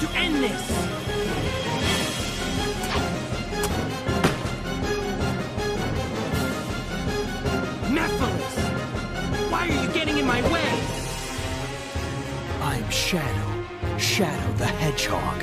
to end this! Why are you getting in my way? I'm Shadow. Shadow the Hedgehog.